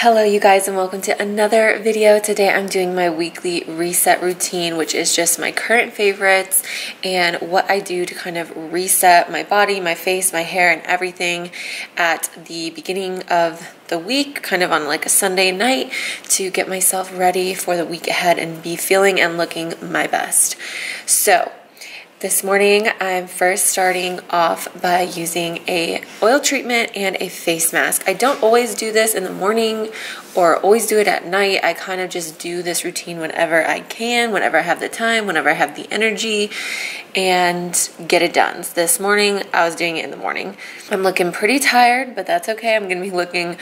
Hello you guys and welcome to another video. Today I'm doing my weekly reset routine which is just my current favorites and what I do to kind of reset my body, my face, my hair and everything at the beginning of the week, kind of on like a Sunday night to get myself ready for the week ahead and be feeling and looking my best. So this morning, I'm first starting off by using a oil treatment and a face mask. I don't always do this in the morning or always do it at night. I kind of just do this routine whenever I can, whenever I have the time, whenever I have the energy, and get it done. So this morning, I was doing it in the morning. I'm looking pretty tired, but that's okay. I'm going to be looking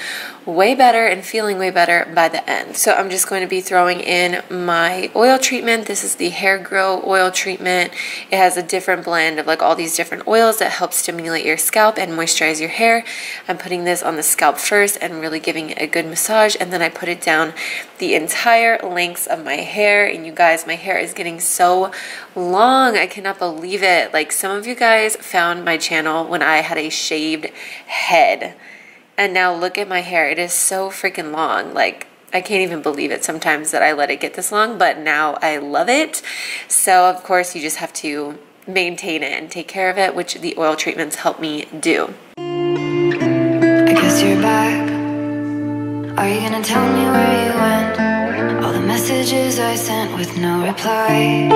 way better and feeling way better by the end. So I'm just going to be throwing in my oil treatment. This is the Hair Grow oil treatment. It has a different blend of like all these different oils that help stimulate your scalp and moisturize your hair. I'm putting this on the scalp first and really giving it a good massage and then I put it down the entire lengths of my hair. And you guys, my hair is getting so long. I cannot believe it. Like some of you guys found my channel when I had a shaved head. And now look at my hair. It is so freaking long. Like I can't even believe it sometimes that I let it get this long, but now I love it. So of course you just have to maintain it and take care of it, which the oil treatments help me do. I guess you're back. Are you gonna tell me where you went? All the messages I sent with no reply.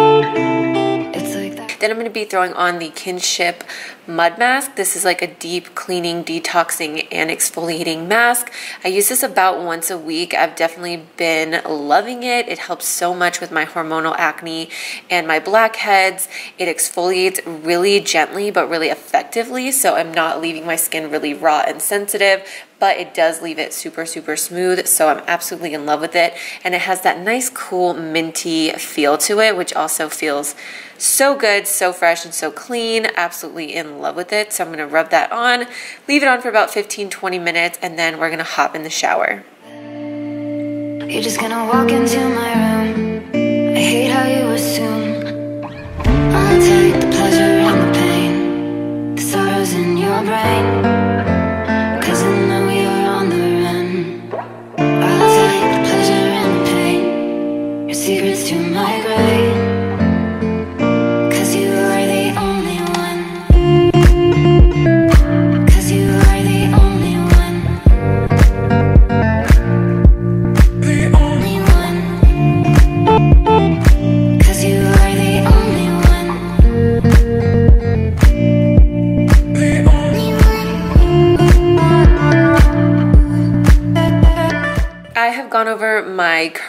Like then I'm to be throwing on the Kinship Mud Mask. This is like a deep cleaning, detoxing, and exfoliating mask. I use this about once a week. I've definitely been loving it. It helps so much with my hormonal acne and my blackheads. It exfoliates really gently but really effectively, so I'm not leaving my skin really raw and sensitive, but it does leave it super, super smooth. So I'm absolutely in love with it. And it has that nice, cool, minty feel to it, which also feels so good, so fresh, and so clean. Absolutely in love with it. So I'm gonna rub that on, leave it on for about 15, 20 minutes, and then we're gonna hop in the shower. You're just gonna walk into my room. I hate how you assume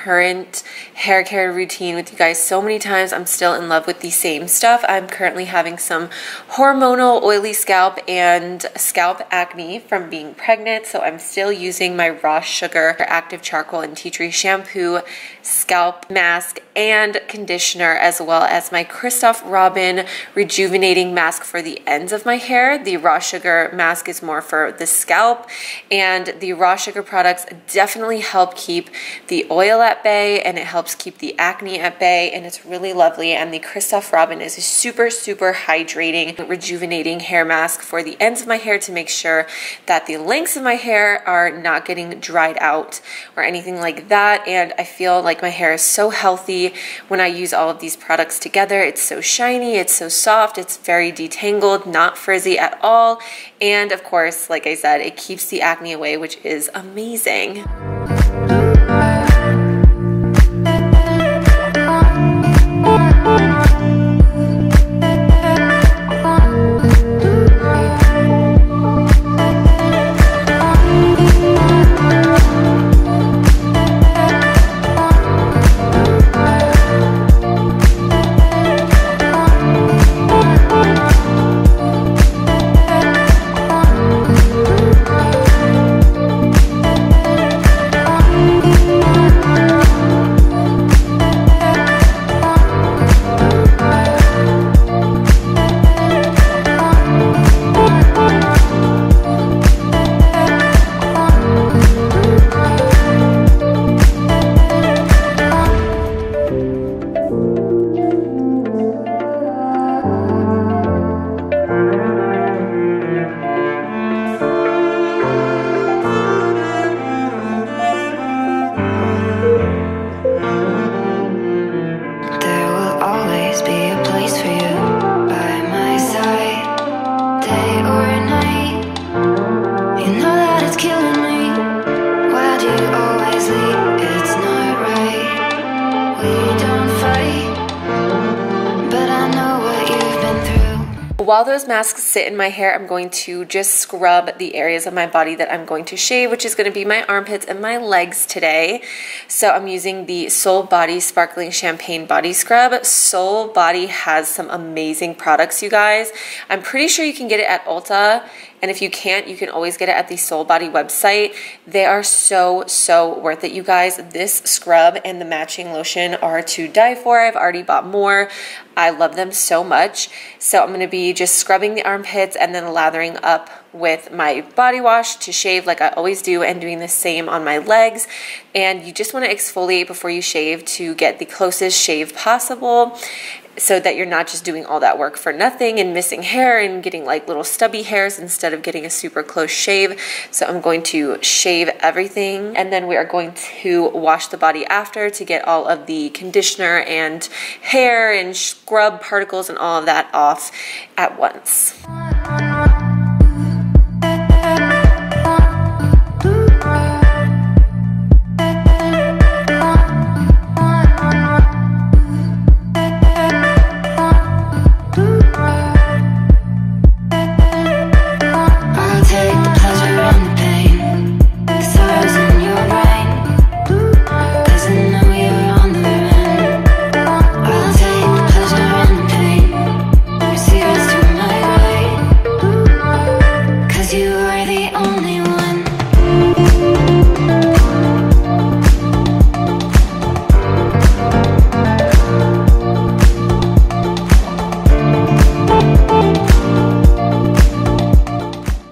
current hair care routine with you guys so many times. I'm still in love with the same stuff. I'm currently having some hormonal oily scalp and scalp acne from being pregnant. So I'm still using my raw sugar active charcoal and tea tree shampoo, scalp mask, and conditioner, as well as my Christophe Robin rejuvenating mask for the ends of my hair. The raw sugar mask is more for the scalp, and the raw sugar products definitely help keep the oil at bay and it helps keep the acne at bay and it's really lovely. And the Christophe Robin is a super, super hydrating, rejuvenating hair mask for the ends of my hair to make sure that the lengths of my hair are not getting dried out or anything like that. And I feel like my hair is so healthy when I use all of these products together. It's so shiny, it's so soft, it's very detangled, not frizzy at all. And of course, like I said, it keeps the acne away, which is amazing. While those masks sit in my hair, I'm going to just scrub the areas of my body that I'm going to shave, which is going to be my armpits and my legs today. So I'm using the Soul Body Sparkling Champagne Body Scrub. Soul Body has some amazing products, you guys. I'm pretty sure you can get it at Ulta and if you can't, you can always get it at the Soul Body website. They are so, so worth it, you guys. This scrub and the matching lotion are to die for. I've already bought more. I love them so much. So I'm going to be just scrubbing the armpits and then lathering up with my body wash to shave like I always do and doing the same on my legs. And you just want to exfoliate before you shave to get the closest shave possible so that you're not just doing all that work for nothing and missing hair and getting like little stubby hairs instead of getting a super close shave. So I'm going to shave everything and then we are going to wash the body after to get all of the conditioner and hair and scrub particles and all of that off at once.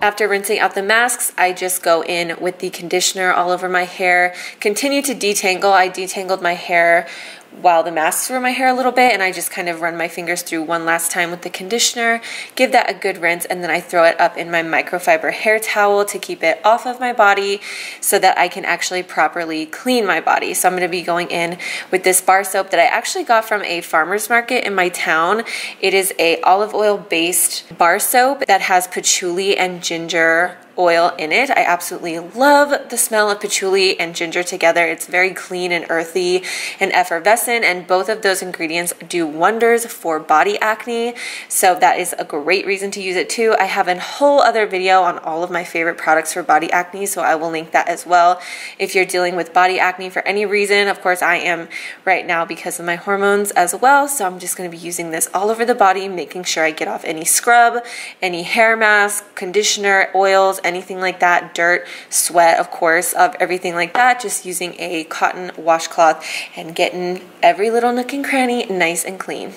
After rinsing out the masks, I just go in with the conditioner all over my hair. Continue to detangle. I detangled my hair while the masks were my hair a little bit and I just kind of run my fingers through one last time with the conditioner, give that a good rinse, and then I throw it up in my microfiber hair towel to keep it off of my body so that I can actually properly clean my body. So I'm going to be going in with this bar soap that I actually got from a farmer's market in my town. It is a olive oil based bar soap that has patchouli and ginger oil in it. I absolutely love the smell of patchouli and ginger together. It's very clean and earthy and effervescent, and both of those ingredients do wonders for body acne. So that is a great reason to use it too. I have a whole other video on all of my favorite products for body acne, so I will link that as well. If you're dealing with body acne for any reason, of course I am right now because of my hormones as well. So I'm just gonna be using this all over the body, making sure I get off any scrub, any hair mask, conditioner, oils, anything like that, dirt, sweat, of course, of everything like that, just using a cotton washcloth and getting every little nook and cranny nice and clean.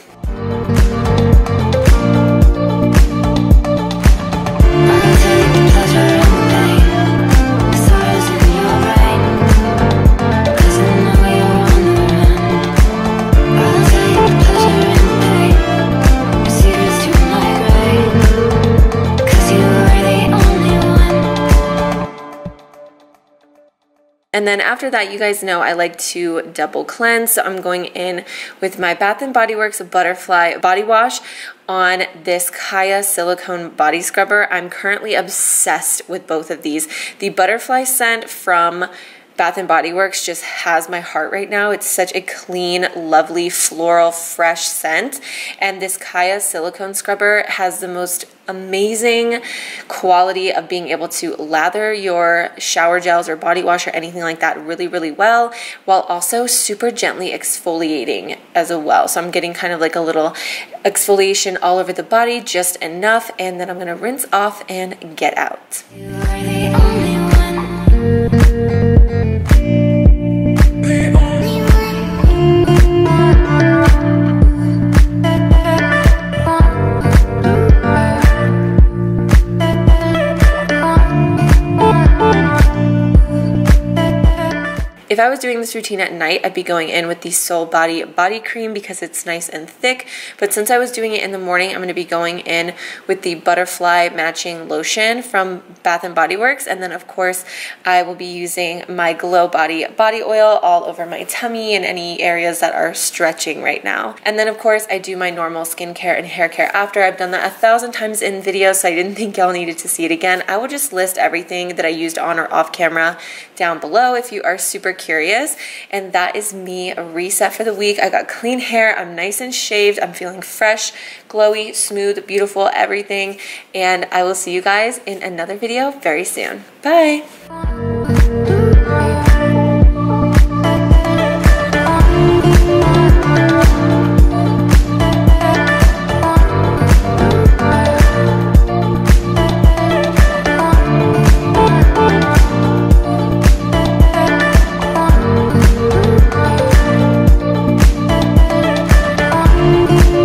And then after that, you guys know I like to double cleanse. So I'm going in with my Bath & Body Works Butterfly Body Wash on this Kaya Silicone Body Scrubber. I'm currently obsessed with both of these. The Butterfly scent from Bath and Body Works just has my heart right now. It's such a clean, lovely, floral, fresh scent. And this Kaya silicone scrubber has the most amazing quality of being able to lather your shower gels or body wash or anything like that really, really well, while also super gently exfoliating as well. So I'm getting kind of like a little exfoliation all over the body, just enough, and then I'm gonna rinse off and get out. I was doing this routine at night, I'd be going in with the Soul Body Body Cream because it's nice and thick. But since I was doing it in the morning, I'm going to be going in with the Butterfly Matching Lotion from Bath & Body Works. And then, of course, I will be using my Glow Body Body Oil all over my tummy and any areas that are stretching right now. And then, of course, I do my normal skincare and hair care after. I've done that a thousand times in videos, so I didn't think y'all needed to see it again. I will just list everything that I used on or off camera down below if you are super curious. And that is me, a reset for the week. I got clean hair, I'm nice and shaved, I'm feeling fresh, glowy, smooth, beautiful, everything. And I will see you guys in another video very soon. Bye.